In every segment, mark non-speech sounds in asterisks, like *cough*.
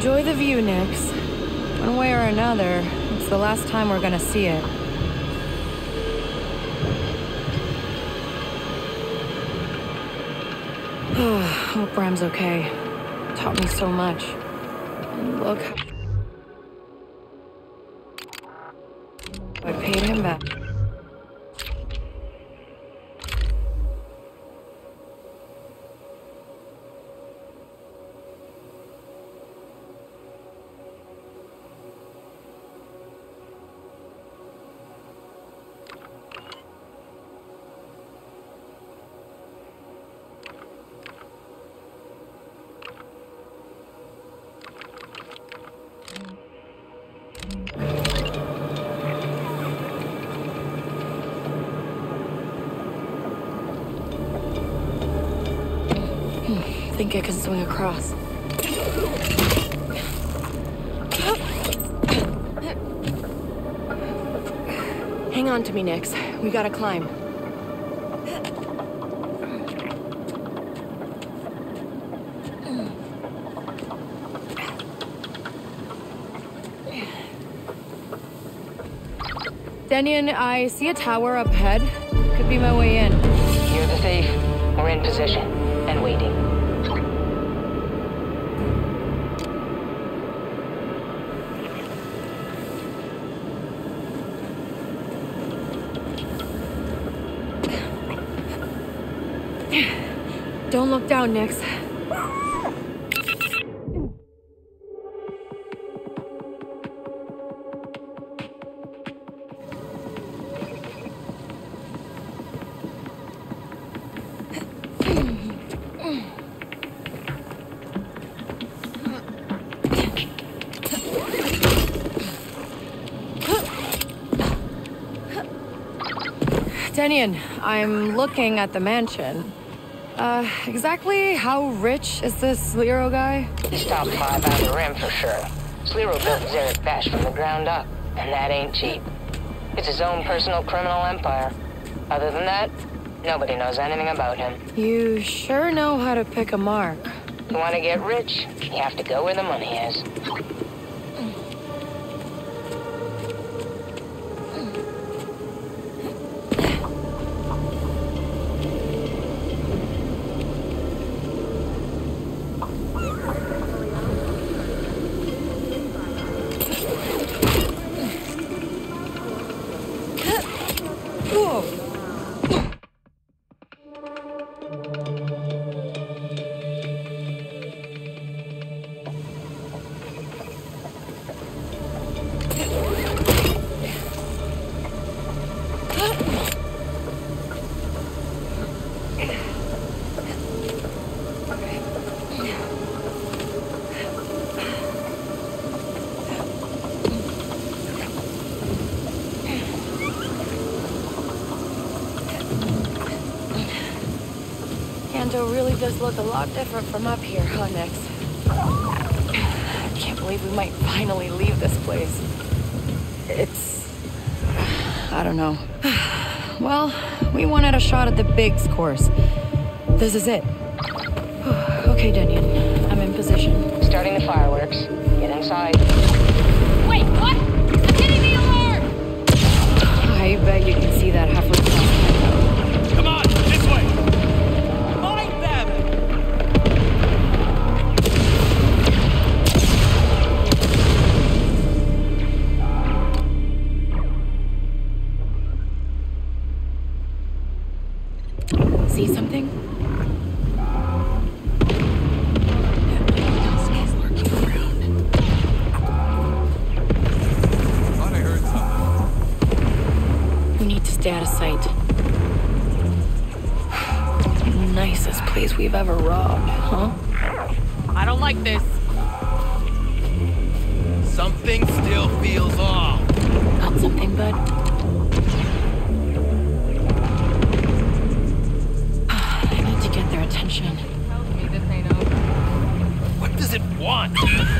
Enjoy the view, Nix. One way or another, it's the last time we're gonna see it. *sighs* Hope Bram's okay. Taught me so much. Look. I paid him back. Think I can swing across. Hang on to me, Nix. We gotta climb. Denyon, I see a tower up ahead. Could be my way in. You're the thief. We're in position and waiting. Don't look down, Nix. Denyon, I'm looking at the mansion. Uh, exactly how rich is this Sliro guy? He's top five on the rim for sure. Sliro built Zerek Besh from the ground up, and that ain't cheap. It's his own personal criminal empire. Other than that, nobody knows anything about him. You sure know how to pick a mark. You want to get rich, you have to go where the money is. Canto really does look a lot different from up here, huh, Nix? I can't believe we might finally leave this place. It's... I don't know. *sighs* Well, we wanted a shot at the Biggs course. This is it. *sighs* Okay, Denyon. I'm in position. Starting the fireworks. Get inside. Wait, what? I'm hitting the alarm! I bet you can see that halfway See something? Thought I heard something. We need to stay out of sight. Nicest place we've ever robbed, huh? I don't like this. Something still feels off. Got something, bud? What does it want? *laughs*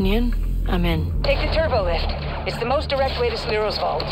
Denyon, I'm in. Take the turbo lift. It's the most direct way to Sliro's vault.